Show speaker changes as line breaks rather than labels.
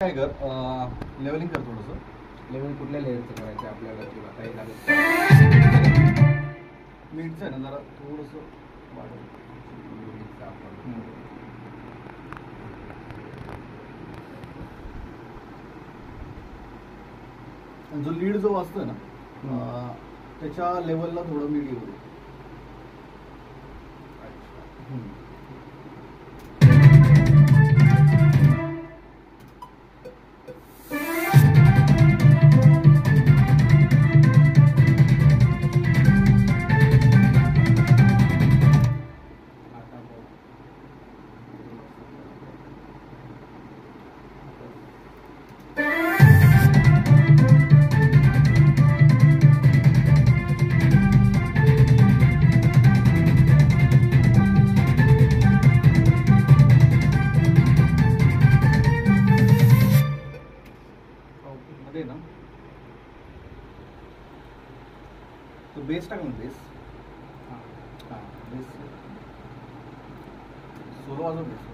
काय कर लेवलिंग कर थोडंसं.
लेवल कुठल्या लेअरचं करायचं आपल्याला? किंवा काही लागेल
मीठचं आहे ना जरा थोडंसं वाढव. आणि जो लीड जो असतो ना त्याच्या लेवलला थोडं मीठ येऊ दे दिसते ना। तो बेस टाकून बेस हां. बेस सोलो वाजव बेस